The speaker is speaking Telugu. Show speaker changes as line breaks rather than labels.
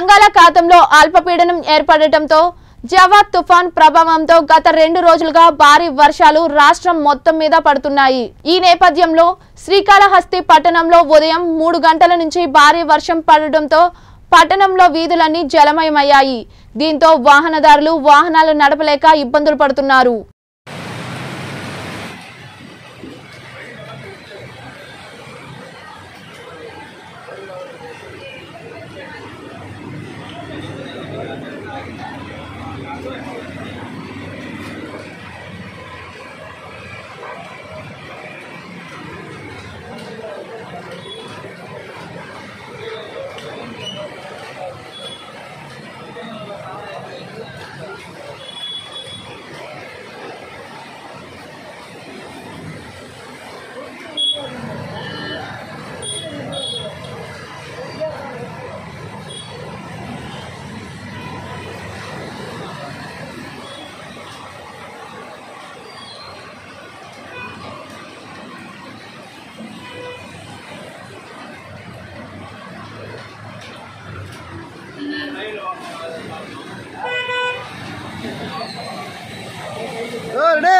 బంగాళాఖాతంలో అల్పపీడనం ఏర్పడటంతో జవాద్ తుఫాన్ ప్రభావంతో గత రెండు రోజులుగా భారీ వర్షాలు రాష్ట్రం మొత్తం మీద పడుతున్నాయి. ఈ నేపథ్యంలో శ్రీకాళహస్తి పట్టణంలో ఉదయం మూడు గంటల నుంచి భారీ వర్షం పడటంతో పట్టణంలో వీధులన్నీ జలమయమయ్యాయి. దీంతో వాహనదారులు వాహనాలు నడపలేక ఇబ్బందులు పడుతున్నారు.
రెడీ